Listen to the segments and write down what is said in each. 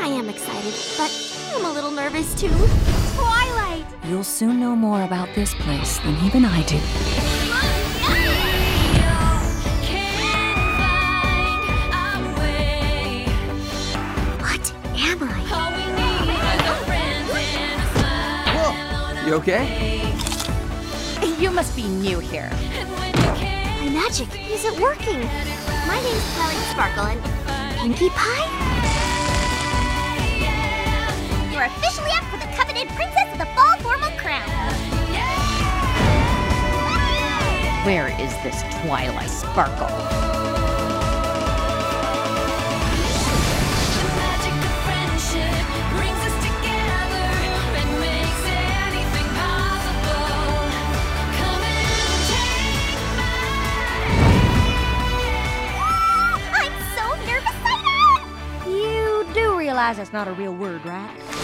I am excited, but I'm a little nervous too. Twilight! You'll soon know more about this place than even I do. What am I? Whoa! You okay? You must be new here. My magic isn't working. My name's Twilight Sparkle and Pinkie Pie? Officially up for the coveted Princess of the Fall formal crown. Where is this Twilight Sparkle? I'm so nervous I. You do realize that's not a real word, right?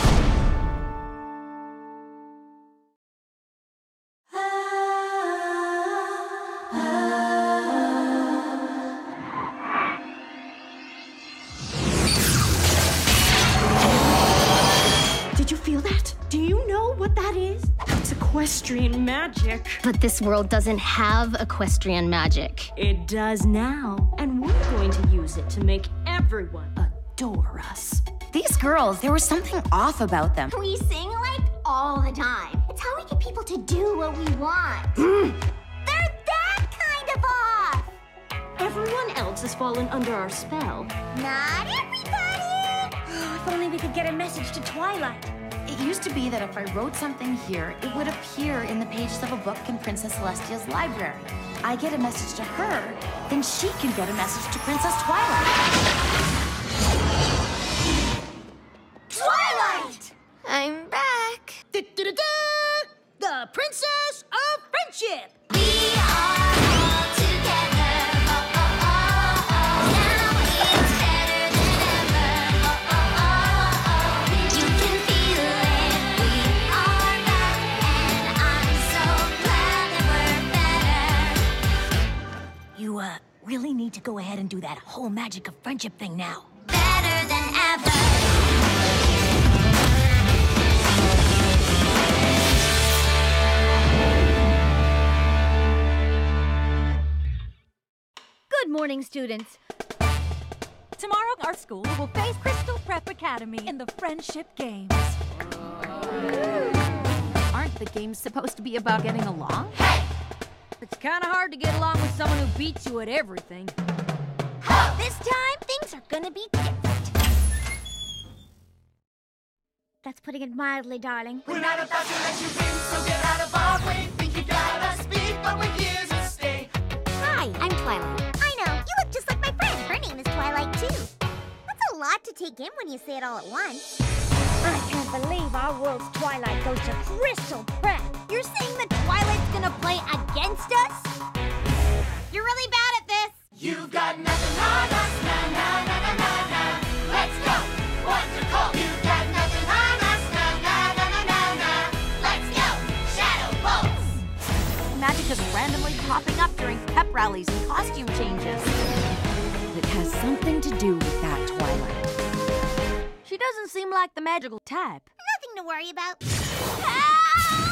What that is? It's equestrian magic. But this world doesn't have equestrian magic. It does now. And we're going to use it to make everyone adore us. These girls, there was something off about them. We sing like all the time. It's how we get people to do what we want. Hmm. They're that kind of off. Everyone else has fallen under our spell. Not everybody. If only we could get a message to Twilight. It used to be that if I wrote something here, it would appear in the pages of a book in Princess Celestia's library. I get a message to her, then she can get a message to Princess Twilight. Twilight. I'm back. The Princess of Friendship! Really need to go ahead and do that whole magic of friendship thing now. Better than ever. Good morning, students. Tomorrow, our school will face Crystal Prep Academy in the Friendship Games. Aren't the games supposed to be about getting along? It's kind of hard to get along with someone who beats you at everything. This time, things are gonna be different. That's putting it mildly, darling. We're not about to let you in, so get out of our way. Think you gotta speak, but we're here to stay. Hi, I'm Twilight. I know, you look just like my friend. Her name is Twilight, too. That's a lot to take in when you say it all at once. I can't believe our world's Twilight goes to Crystal Prep. You're saying that Twilight's gonna play against us? You're really bad at this. You've got nothing on us, na na na na na na. Let's go. What's your call? You've got nothing on us, na na na na na na. Let's go. Shadow bolts. Magic is randomly popping up during pep rallies and costume changes. It has something to do with that Twilight. She doesn't seem like the magical type. Nothing to worry about. All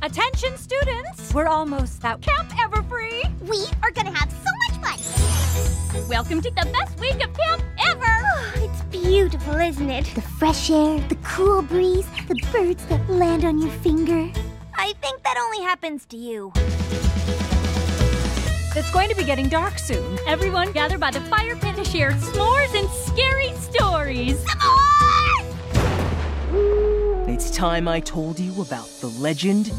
Attention, students! We're almost at Camp Everfree. We are gonna have so much fun! Welcome to the best week of camp beautiful, isn't it? The fresh air, the cool breeze, the birds that land on your finger. I think that only happens to you. It's going to be getting dark soon. Everyone gather by the fire pit to share s'mores and scary stories. It's time I told you about the legend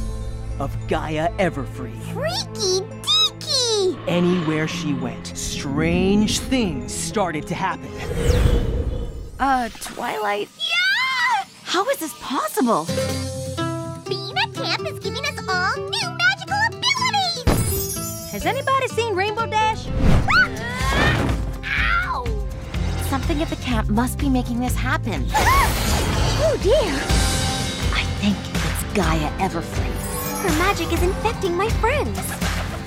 of Gaia Everfree. Freaky deaky! Anywhere she went, strange things started to happen. Uh, Twilight? Yeah! How is this possible? Being at camp is giving us all new magical abilities! Has anybody seen Rainbow Dash? Ow! Something at the camp must be making this happen. Oh dear! I think it's Gaia Everfree. Her magic is infecting my friends.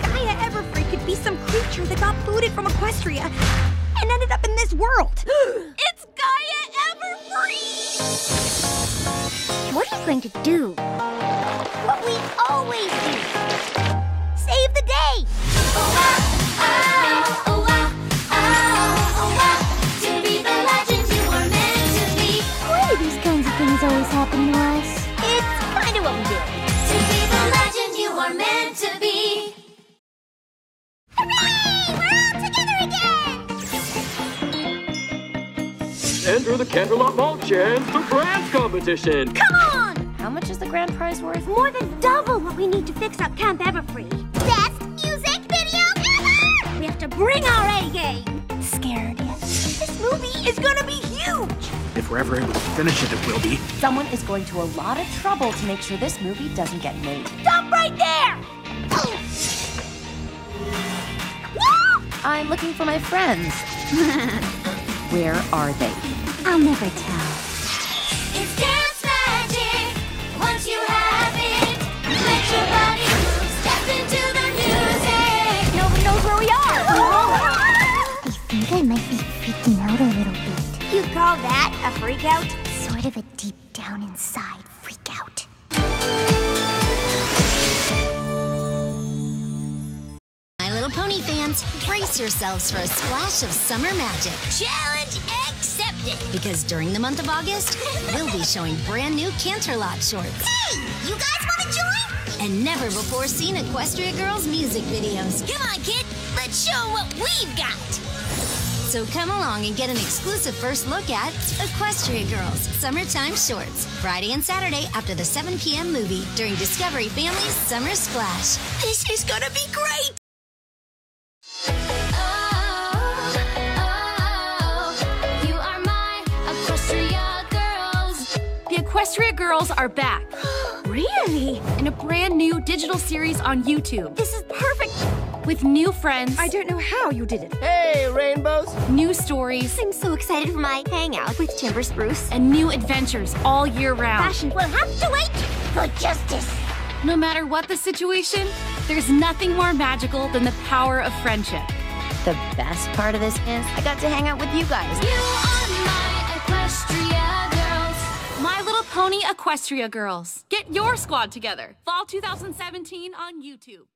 Gaia Everfree could be some creature that got booted from Equestria and ended up in this world. It's Gaia Everfree! What are you going to do? What we always do. Save the day! Again! Enter the Canterlot Mall Chance the Grand Competition. Come on! How much is the grand prize worth? More than double what we need to fix up Camp Everfree. Best music video ever! We have to bring our A game. Scared. This movie is gonna be huge. If we're ever able to finish it, it will be. Someone is going to a lot of trouble to make sure this movie doesn't get made. Stop right there! I'm looking for my friends. Where are they? I'll never tell. It's dance magic. Once you have it, let your body move. Step into the music. Nobody knows where we are! I think I might be freaking out a little bit. You call that a freak out? Sort of a deep down inside freak out. My Little Pony fans, brace yourselves for a splash of summer magic. Challenge. Because during the month of August, we'll be showing brand new Canterlot shorts Hey, you guys want to join? and never before seen Equestria Girls music videos. Come on, kid. Let's show what we've got. So come along and get an exclusive first look at Equestria Girls Summertime Shorts, Friday and Saturday after the 7 p.m. movie during Discovery Family's Summer Splash. This is gonna be great. The Equestria Girls are back. Really? In a brand new digital series on YouTube. This is perfect. With new friends, I don't know how you did it. Hey, rainbows! new stories, I'm so excited for my hangout with Timber Spruce. and new adventures all year round. Fashion will have to wait for justice. No matter what the situation, there's nothing more magical than the power of friendship. The best part of this is I got to hang out with you guys. You My Little Pony Equestria Girls. Get your squad together. Fall 2017 on YouTube.